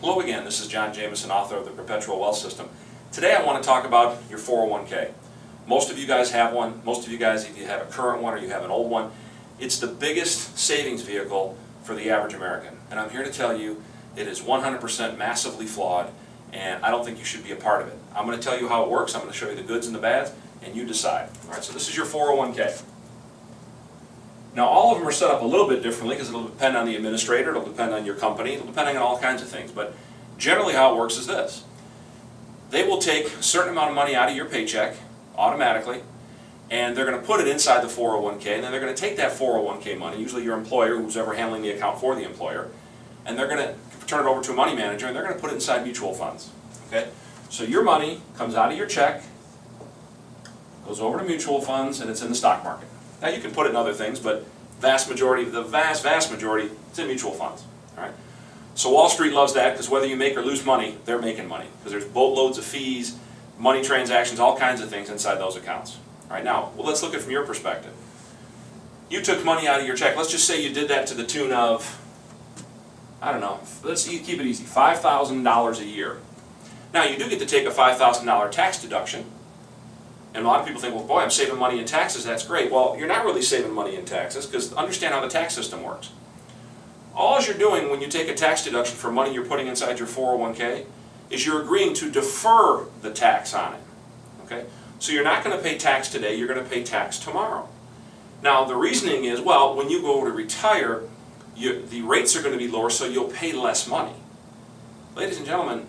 Hello again, this is John Jamieson, author of The Perpetual Wealth System. Today I want to talk about your 401k. Most of you guys have one, most of you guys, if you have a current one or you have an old one, it's the biggest savings vehicle for the average American. And I'm here to tell you it is 100% massively flawed and I don't think you should be a part of it. I'm going to tell you how it works, I'm going to show you the goods and the bads, and you decide. Alright, so this is your 401k. Now all of them are set up a little bit differently because it'll depend on the administrator, it'll depend on your company, it'll depend on all kinds of things. But generally how it works is this. They will take a certain amount of money out of your paycheck automatically and they're going to put it inside the 401k and then they're going to take that 401k money, usually your employer, who's ever handling the account for the employer, and they're going to turn it over to a money manager and they're going to put it inside mutual funds. Okay? So your money comes out of your check, goes over to mutual funds, and it's in the stock market. Now you can put it in other things, but vast majority, the vast, vast majority, it's in mutual funds. All right? So Wall Street loves that because whether you make or lose money, they're making money. Because there's boatloads of fees, money transactions, all kinds of things inside those accounts. All right, now, well, let's look at it from your perspective. You took money out of your check. Let's just say you did that to the tune of, I don't know, let's keep it easy, $5,000 a year. Now, you do get to take a $5,000 tax deduction, and a lot of people think, well, boy, I'm saving money in taxes, that's great. Well, you're not really saving money in taxes because understand how the tax system works. All you're doing when you take a tax deduction for money you're putting inside your 401k is you're agreeing to defer the tax on it. Okay? So you're not going to pay tax today, you're going to pay tax tomorrow. Now, the reasoning is, well, when you go to retire, you, the rates are going to be lower, so you'll pay less money. Ladies and gentlemen,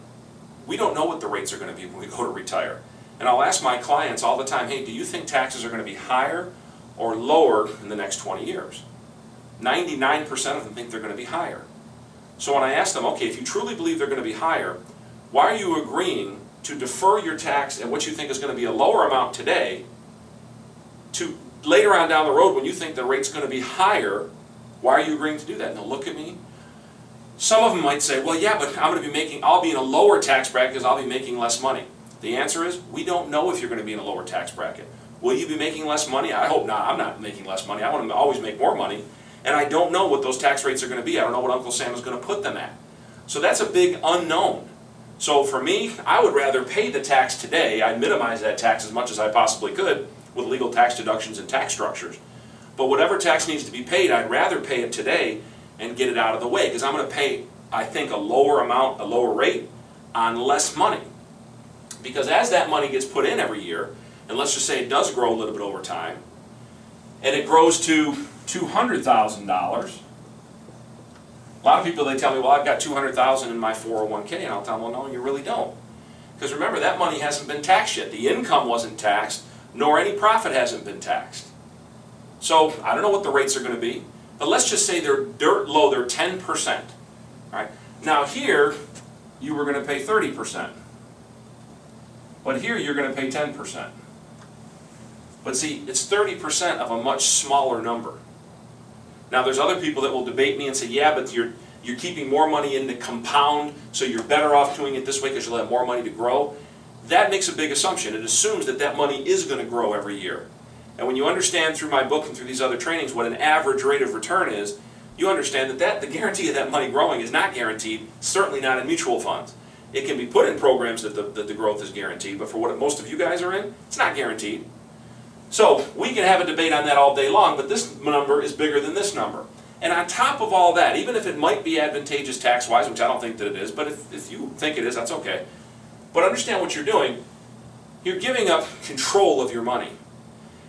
we don't know what the rates are going to be when we go to retire. And I'll ask my clients all the time, hey, do you think taxes are going to be higher or lower in the next 20 years? 99% of them think they're going to be higher. So when I ask them, okay, if you truly believe they're going to be higher, why are you agreeing to defer your tax at what you think is going to be a lower amount today to later on down the road when you think the rate's going to be higher, why are you agreeing to do that? And they'll look at me. Some of them might say, well, yeah, but I'm going to be making, I'll be in a lower tax bracket because I'll be making less money. The answer is, we don't know if you're going to be in a lower tax bracket. Will you be making less money? I hope not. I'm not making less money. I want to always make more money. And I don't know what those tax rates are going to be. I don't know what Uncle Sam is going to put them at. So that's a big unknown. So for me, I would rather pay the tax today. I'd minimize that tax as much as I possibly could with legal tax deductions and tax structures. But whatever tax needs to be paid, I'd rather pay it today and get it out of the way because I'm going to pay, I think, a lower amount, a lower rate on less money. Because as that money gets put in every year, and let's just say it does grow a little bit over time, and it grows to $200,000, a lot of people, they tell me, well, I've got 200000 in my 401k, and I'll tell them, well, no, you really don't. Because remember, that money hasn't been taxed yet. The income wasn't taxed, nor any profit hasn't been taxed. So, I don't know what the rates are going to be, but let's just say they're dirt low, they're 10%. Right? Now here, you were going to pay 30%. But here you're going to pay 10%. But see, it's 30% of a much smaller number. Now there's other people that will debate me and say, yeah, but you're, you're keeping more money in the compound, so you're better off doing it this way because you'll have more money to grow. That makes a big assumption. It assumes that that money is going to grow every year. And when you understand through my book and through these other trainings what an average rate of return is, you understand that, that the guarantee of that money growing is not guaranteed, certainly not in mutual funds. It can be put in programs that the, that the growth is guaranteed, but for what most of you guys are in, it's not guaranteed. So we can have a debate on that all day long, but this number is bigger than this number. And on top of all that, even if it might be advantageous tax-wise, which I don't think that it is, but if, if you think it is, that's okay. But understand what you're doing. You're giving up control of your money.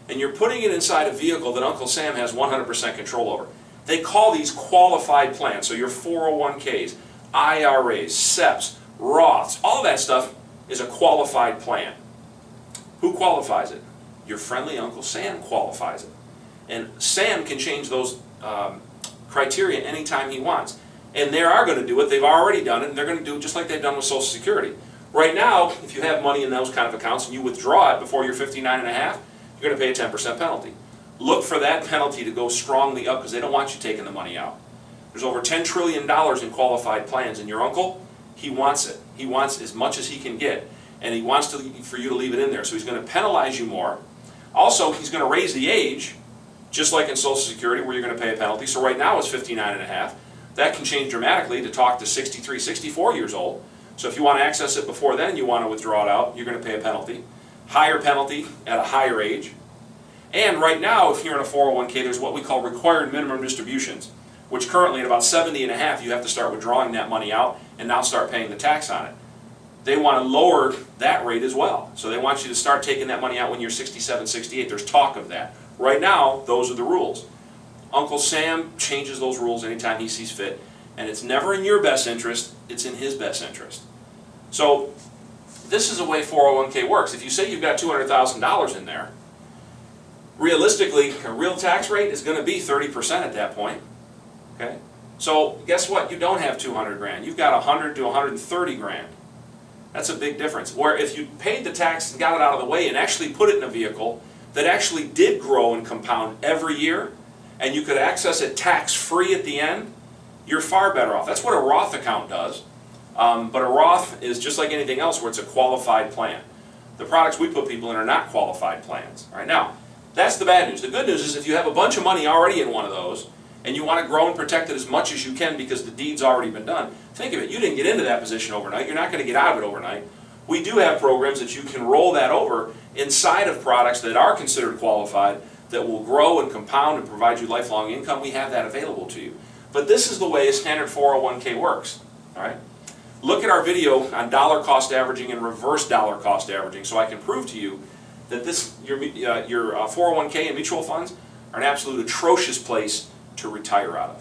And you're putting it inside a vehicle that Uncle Sam has 100% control over. They call these qualified plans. So your 401ks, IRAs, SEPs, Roths, all that stuff is a qualified plan. Who qualifies it? Your friendly Uncle Sam qualifies it. And Sam can change those um, criteria anytime he wants. And they are going to do it. They've already done it, and they're going to do it just like they've done with Social Security. Right now, if you have money in those kind of accounts and you withdraw it before you're 59 and a half, you're going to pay a 10% penalty. Look for that penalty to go strongly up because they don't want you taking the money out. There's over $10 trillion in qualified plans, and your uncle, he wants it. He wants as much as he can get, and he wants to, for you to leave it in there. So he's going to penalize you more, also, he's going to raise the age, just like in Social Security where you're going to pay a penalty. So right now it's 59 and a half. that can change dramatically to talk to 63, 64 years old. So if you want to access it before then, you want to withdraw it out, you're going to pay a penalty. Higher penalty at a higher age. And right now, if you're in a 401k, there's what we call required minimum distributions, which currently at about 70 and a half, you have to start withdrawing that money out and now start paying the tax on it. They want to lower that rate as well. So they want you to start taking that money out when you're 67, 68. There's talk of that. Right now, those are the rules. Uncle Sam changes those rules anytime he sees fit, and it's never in your best interest, it's in his best interest. So this is the way 401k works. If you say you've got $200,000 in there, realistically, a real tax rate is going to be 30% at that point. Okay? So guess what? You don't have 200 grand. You've got 100 to 130 grand. That's a big difference. Where if you paid the tax and got it out of the way and actually put it in a vehicle that actually did grow and compound every year, and you could access it tax-free at the end, you're far better off. That's what a Roth account does. Um, but a Roth is just like anything else where it's a qualified plan. The products we put people in are not qualified plans. All right, now, that's the bad news. The good news is if you have a bunch of money already in one of those, and you want to grow and protect it as much as you can because the deed's already been done, think of it. You didn't get into that position overnight. You're not going to get out of it overnight. We do have programs that you can roll that over inside of products that are considered qualified that will grow and compound and provide you lifelong income. We have that available to you. But this is the way a standard 401k works. All right? Look at our video on dollar cost averaging and reverse dollar cost averaging so I can prove to you that this your, uh, your uh, 401k and mutual funds are an absolute atrocious place to retire out of.